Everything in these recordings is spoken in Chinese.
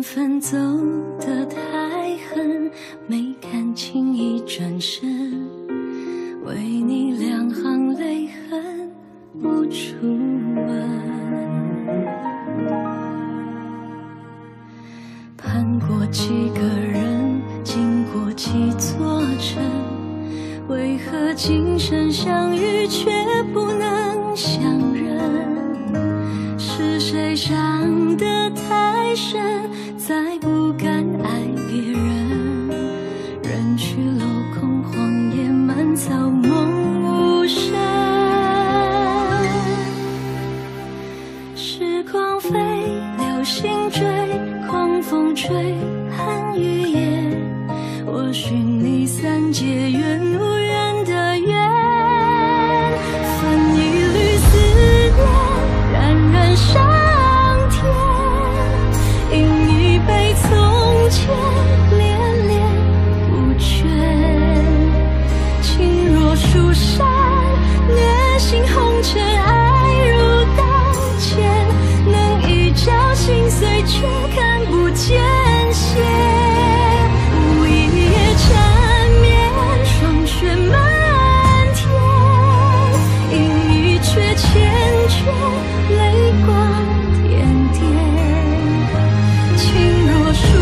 缘分走得太狠，没看清，一转身为你两行泪痕。不出门盼过几个人，经过几座城，为何今生相遇却不能？去了。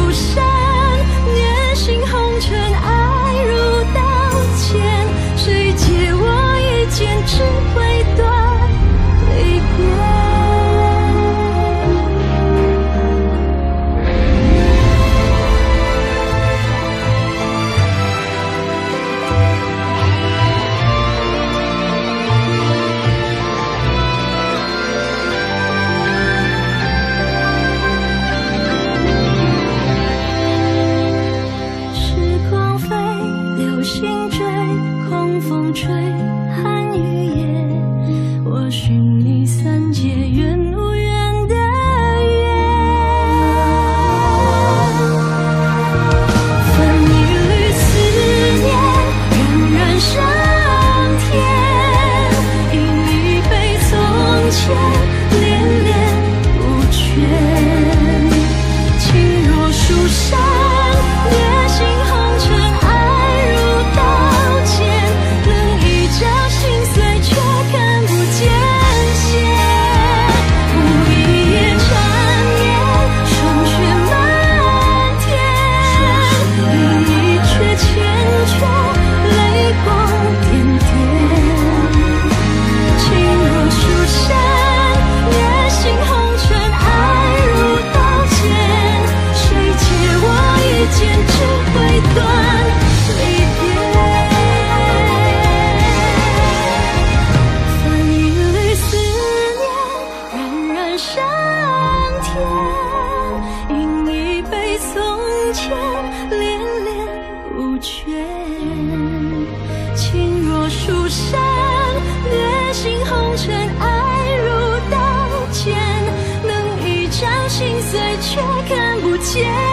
不舍吹寒雨夜，我寻你三界远。山虐心，红尘爱如刀剑，能一掌心碎，却看不见。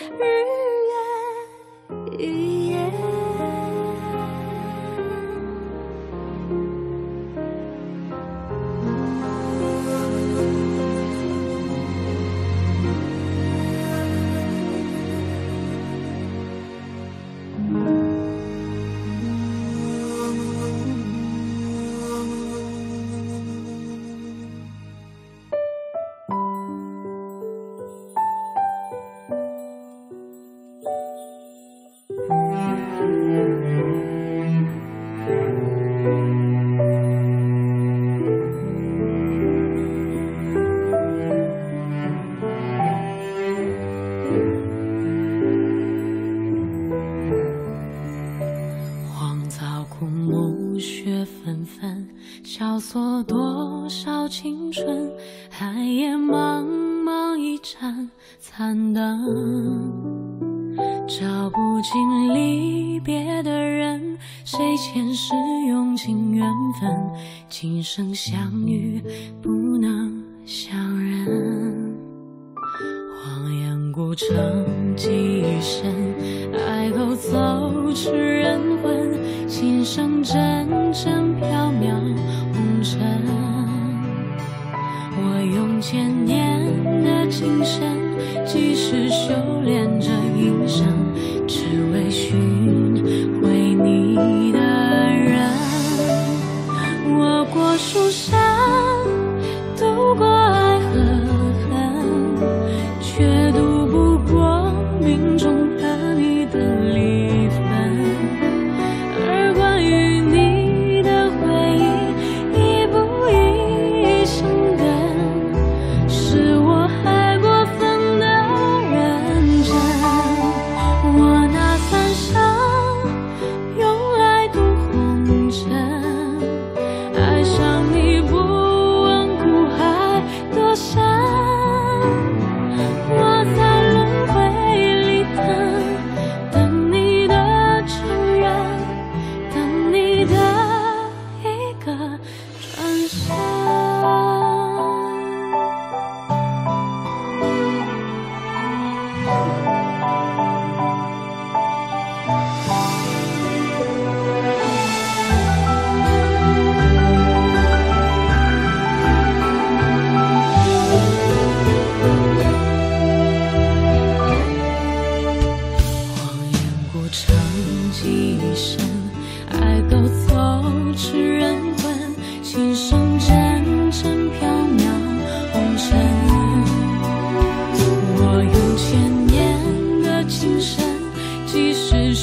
日纷纷萧索多少青春，寒夜茫茫一盏残灯，照不尽离别的人，谁前世用尽缘分，今生相遇不能相认。荒烟孤城几深，爱勾走痴人魂，琴声阵阵缥缈红尘。我用千年的琴声，几世修炼着其实